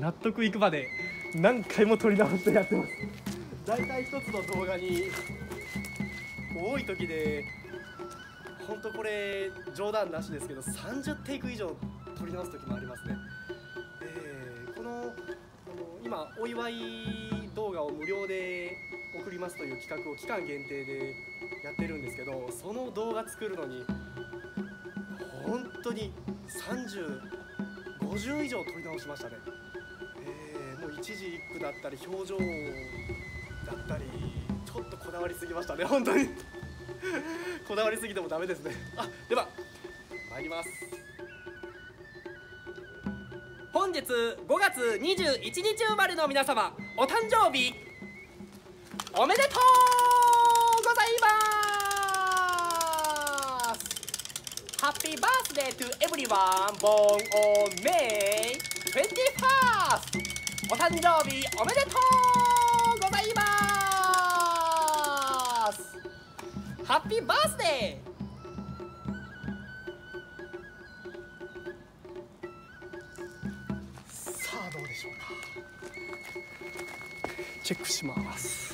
納得いくまで何回も撮り直してやってます。大体一つの動画に多い時で本当これ冗談なしですけど30テイク以上撮り直す時もありますね。でこのあの今お祝い動画を無料で送りますという企画を期間限定でやってるんですけどその動画作るのに本当に3050以上撮り直しましたね、一字一句だったり表情だったりちょっとこだわりすぎましたね本当にこだわりすぎてもダメですねあでは参ります本日5月21日生まれの皆様お誕生日おめでとうございます Happy birthday to everyone born on May 21st お誕生日おめでとうございます。ハッピーバースデーさあどうでしょうか。チェックします。